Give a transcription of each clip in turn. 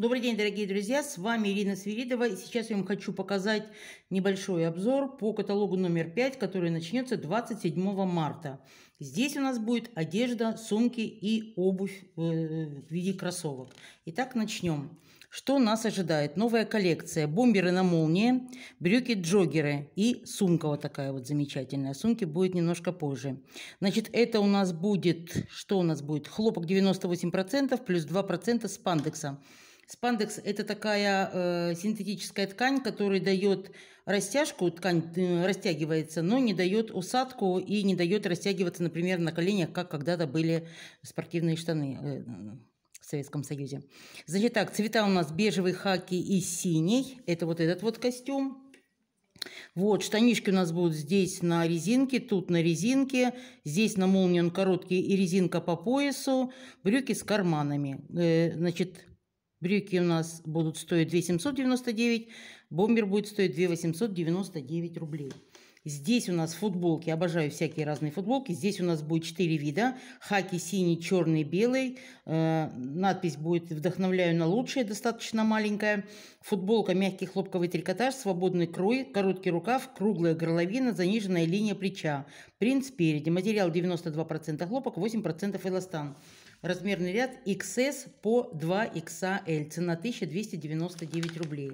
Добрый день, дорогие друзья, с вами Ирина Свиридова, и сейчас я вам хочу показать небольшой обзор по каталогу номер 5, который начнется 27 марта. Здесь у нас будет одежда, сумки и обувь в виде кроссовок. Итак, начнем. Что нас ожидает? Новая коллекция. Бомберы на молнии, брюки-джогеры и сумка вот такая вот замечательная. Сумки будет немножко позже. Значит, это у нас будет, что у нас будет? Хлопок 98% плюс 2% спандекса. Спандекс – это такая э, синтетическая ткань, которая дает растяжку, ткань э, растягивается, но не дает усадку и не дает растягиваться, например, на коленях, как когда-то были спортивные штаны э, в Советском Союзе. Значит так, цвета у нас бежевый, хаки и синий. Это вот этот вот костюм. Вот, штанишки у нас будут здесь на резинке, тут на резинке, здесь на молнии он короткий и резинка по поясу, брюки с карманами. Э, значит, Брюки у нас будут стоить 2 799, бомбер будет стоить 2 899 рублей. Здесь у нас футболки, обожаю всякие разные футболки. Здесь у нас будет 4 вида. Хаки синий, черный, белый. Э, надпись будет «Вдохновляю на лучшее», достаточно маленькая. Футболка мягкий хлопковый трикотаж, свободный крой, короткий рукав, круглая горловина, заниженная линия плеча. Принт спереди. Материал 92% хлопок, 8% эластан. Размерный ряд XS по 2XL. Цена 1299 рублей.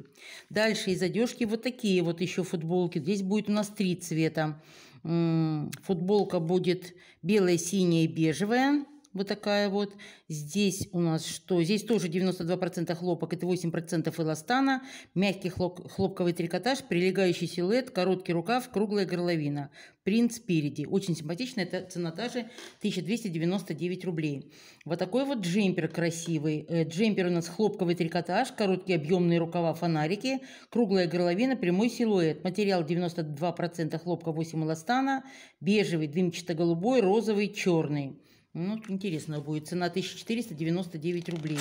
Дальше из одежки вот такие вот еще футболки. Здесь будет у нас три цвета. Футболка будет белая, синяя и бежевая. Вот такая вот. Здесь у нас что? Здесь тоже 92% хлопок, это 8% эластана. Мягкий хлоп, хлопковый трикотаж, прилегающий силуэт, короткий рукав, круглая горловина. Принт спереди. Очень симпатично. Это цена та же 1299 рублей. Вот такой вот джемпер красивый. Э, джемпер у нас хлопковый трикотаж, короткие объемные рукава, фонарики, круглая горловина, прямой силуэт. Материал 92% хлопка, 8 эластана. Бежевый, дымчато-голубой, розовый, черный. Ну, интересно будет. Цена 1499 рублей.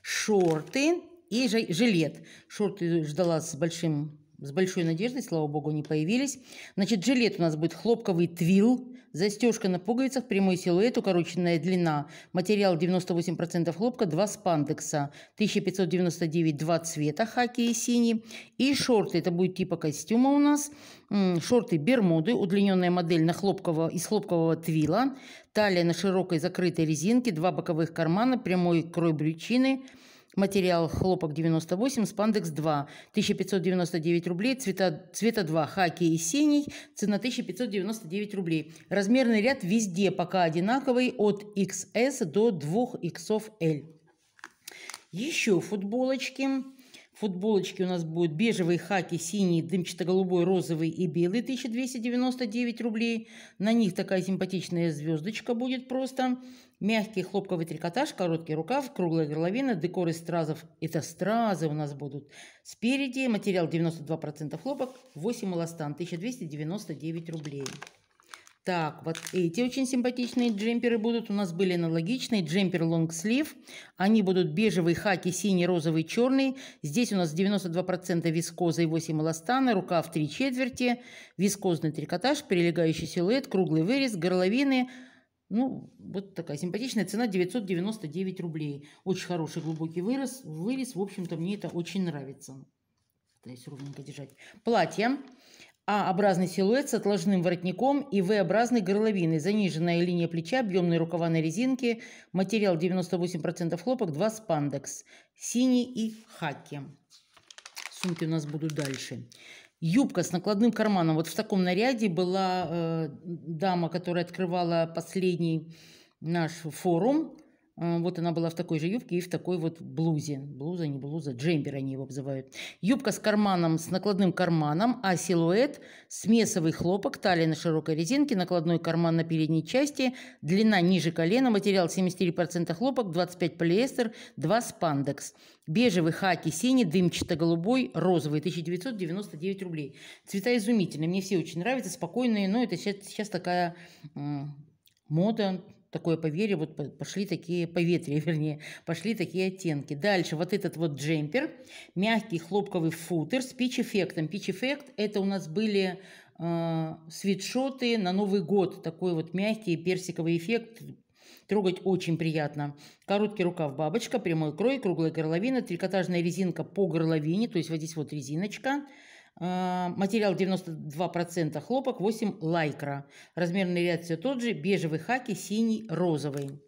Шорты и жилет. Шорты ждала с большим с большой надеждой, слава богу, они появились. Значит, жилет у нас будет хлопковый твил, застежка на пуговицах, прямой силуэт, укороченная длина. Материал 98% хлопка, 2 спандекса. 1599, 2 цвета, хаки и синий. И шорты, это будет типа костюма у нас. Шорты бермуды, удлиненная модель на хлопкового, из хлопкового твила. Талия на широкой закрытой резинке, два боковых кармана, прямой крой брючины – Материал хлопок 98, спандекс 2, 1599 рублей, цвета, цвета 2, хаки и синий, цена 1599 рублей. Размерный ряд везде пока одинаковый от XS до 2XL. Еще футболочки. Футболочки у нас будут бежевый, хаки, синий, дымчато-голубой, розовый и белый 1299 рублей. На них такая симпатичная звездочка будет просто. Мягкий хлопковый трикотаж, короткий рукав, круглая горловина, декор из стразов. Это стразы у нас будут. Спереди материал 92% хлопок, 8 эластан, 1299 рублей. Так, вот эти очень симпатичные джемперы будут. У нас были аналогичные. Джемпер лонгслив. Они будут бежевый, хаки, синий, розовый, черный. Здесь у нас 92% вискоза и 8 эластана. Рукав 3 четверти. Вискозный трикотаж, прилегающий силуэт, круглый вырез, горловины. Ну, вот такая симпатичная цена 999 рублей. Очень хороший глубокий вырез. Вырез, в общем-то, мне это очень нравится. Пытаюсь ровненько держать. Платье. А-образный силуэт с отложным воротником и В-образной горловиной, заниженная линия плеча, объемные рукава на резинке, материал 98% хлопок, 2 спандекс, синий и хаки. Сумки у нас будут дальше. Юбка с накладным карманом. Вот в таком наряде была э, дама, которая открывала последний наш форум. А, вот она была в такой же юбке и в такой вот блузе. Блуза, не блуза, джемпер они его обзывают. Юбка с карманом, с накладным карманом, а силуэт, смесовый хлопок, талия на широкой резинке, накладной карман на передней части, длина ниже колена, материал 74% хлопок, 25 полиэстер, 2 спандекс. Бежевый, хаки, синий, дымчато-голубой, розовый, 1999 рублей. Цвета изумительные, мне все очень нравятся, спокойные, но это сейчас, сейчас такая мода, такое поверье, вот пошли такие поветрия, вернее, пошли такие оттенки. Дальше вот этот вот джемпер, мягкий хлопковый футер с пич-эффектом. Пич-эффект это у нас были э, свитшоты на Новый год, такой вот мягкий персиковый эффект, трогать очень приятно. Короткий рукав бабочка, прямой крой, круглая горловина, трикотажная резинка по горловине, то есть вот здесь вот резиночка. А, материал 92% хлопок, 8 лайкра. Размерный ряд все тот же, бежевый хаки, синий, розовый.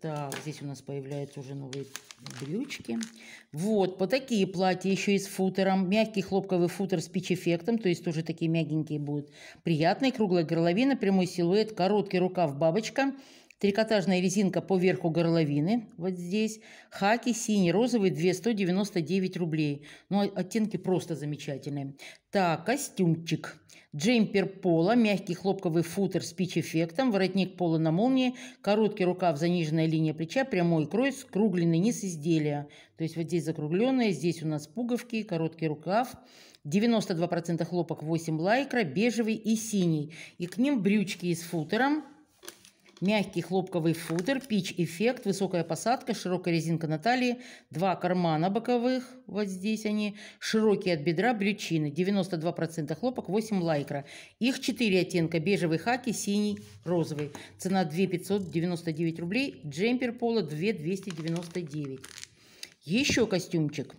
Так, здесь у нас появляются уже новые брючки. Вот, по такие платья еще и с футером. Мягкий хлопковый футер с пич-эффектом, то есть тоже такие мягенькие будут. Приятные, круглая горловина, прямой силуэт, короткий рукав бабочка. Трикотажная резинка по верху горловины, вот здесь. Хаки синий, розовый, 299 рублей. Ну, оттенки просто замечательные. Так, костюмчик. Джемпер пола, мягкий хлопковый футер с пич-эффектом, воротник пола на молнии, короткий рукав, заниженная линия плеча, прямой крой, скругленный низ изделия. То есть вот здесь закругленное, здесь у нас пуговки, короткий рукав. 92% хлопок, 8 лайкра, бежевый и синий. И к ним брючки с футером мягкий хлопковый футер, пич-эффект, высокая посадка, широкая резинка на талии, два кармана боковых, вот здесь они, широкие от бедра брючины, 92% хлопок, 8 лайкра. Их 4 оттенка, бежевый хаки, синий, розовый. Цена 2 599 рублей, джемпер пола 2 299. Еще костюмчик.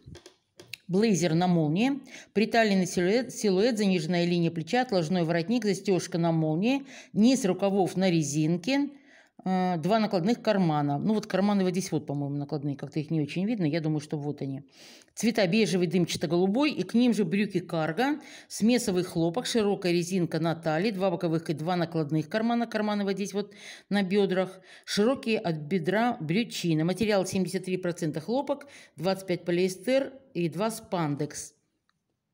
Блейзер на молнии, приталенный силуэт, силуэт, заниженная линия плеча, отложной воротник, застежка на молнии, низ рукавов на резинке, два накладных кармана. Ну вот карманы вот здесь вот, по-моему, накладные, как-то их не очень видно, я думаю, что вот они. Цвета бежевый, дымчато-голубой, и к ним же брюки карго, смесовый хлопок, широкая резинка на талии, два боковых и два накладных кармана, карманы вот здесь вот на бедрах, широкие от бедра брючины. Материал 73% хлопок, 25 полиэстер, и два спандекс.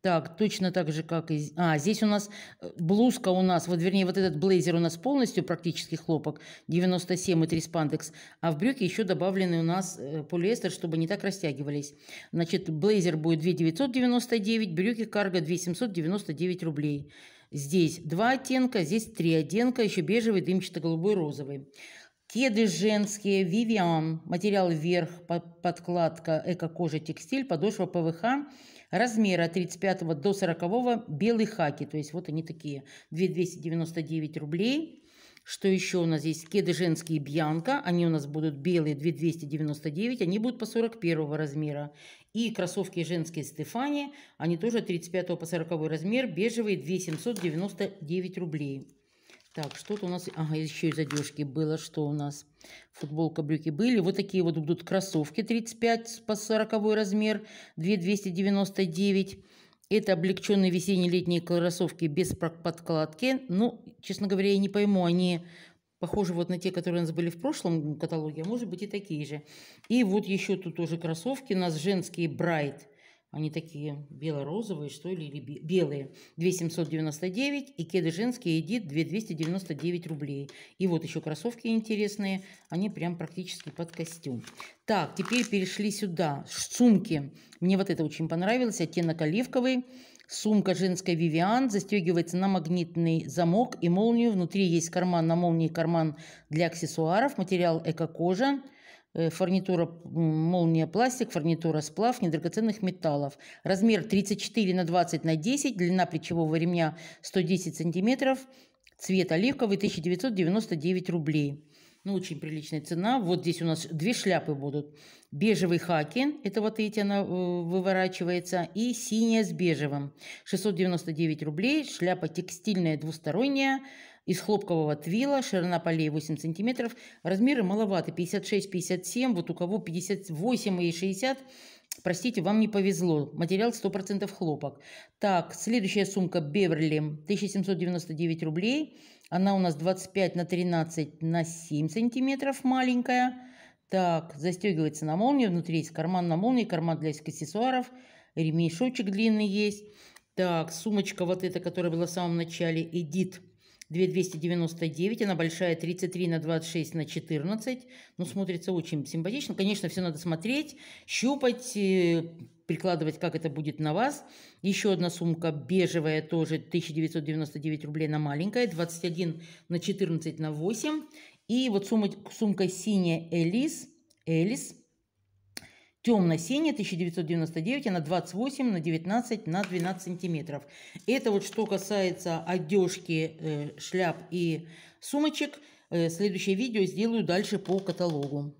Так, точно так же, как и... А, здесь у нас э, блузка у нас, вот вернее, вот этот блейзер у нас полностью практически хлопок, 97,3 спандекс, а в брюки еще добавлены у нас э, полиэстер, чтобы не так растягивались. Значит, блейзер будет 2 999, брюки карго 2 799 рублей. Здесь два оттенка, здесь три оттенка, еще бежевый, дымчато-голубой, розовый. Кеды женские, Vivian, материал вверх, подкладка эко-кожа текстиль, подошва ПВХ, размера от 35 до 40 белый хаки, то есть вот они такие, 2299 рублей. Что еще у нас здесь? Кеды женские Бьянка, они у нас будут белые 2299, они будут по 41 размера. И кроссовки женские Стефани, они тоже от 35 по 40 размер, бежевые 2799 рублей. Так, что-то у нас... Ага, еще и задежки было. Что у нас? Футболка, брюки были. Вот такие вот будут кроссовки 35 по 40 размер. 2299. Это облегченные весенне-летние кроссовки без подкладки. Ну, честно говоря, я не пойму, они похожи вот на те, которые у нас были в прошлом каталоге, а может быть и такие же. И вот еще тут тоже кроссовки. У нас женские Bright они такие бело-розовые, что ли, или белые. 2799 и кеды женские Эдит 2299 рублей. И вот еще кроссовки интересные. Они прям практически под костюм. Так, теперь перешли сюда. Сумки. Мне вот это очень понравилось. Оттенок оливковый. Сумка женская Vivian застегивается на магнитный замок и молнию. Внутри есть карман на молнии, карман для аксессуаров. Материал эко-кожа. Э, фурнитура молния пластик, фурнитура сплав недрагоценных металлов. Размер 34 на 20 на 10, длина плечевого ремня 110 сантиметров, цвет оливковый 1999 рублей. Ну, очень приличная цена. Вот здесь у нас две шляпы будут. Бежевый хаки, это вот эти она э, выворачивается, и синяя с бежевым. 699 рублей, шляпа текстильная двусторонняя, из хлопкового твила, ширина полей 8 см, размеры маловаты, 56-57, вот у кого 58 и 60 Простите, вам не повезло. Материал 100% хлопок. Так, следующая сумка Беверли. 1799 рублей. Она у нас 25 на 13 на 7 сантиметров маленькая. Так, застегивается на молнию. Внутри есть карман на молнии, карман для аксессуаров. Ремешочек длинный есть. Так, сумочка вот эта, которая была в самом начале, Edit 2299, она большая 33 на 26 на 14. Ну, смотрится очень симпатично. Конечно, все надо смотреть, щупать, э, прикладывать, как это будет на вас. Еще одна сумка бежевая, тоже 1999 рублей на маленькая, 21 на 14 на 8. И вот сумка, сумка синяя Элис, Элис Темно-синяя, 1999, она 28 на 19 на 12 сантиметров. Это вот что касается одежки, э, шляп и сумочек. Э, следующее видео сделаю дальше по каталогу.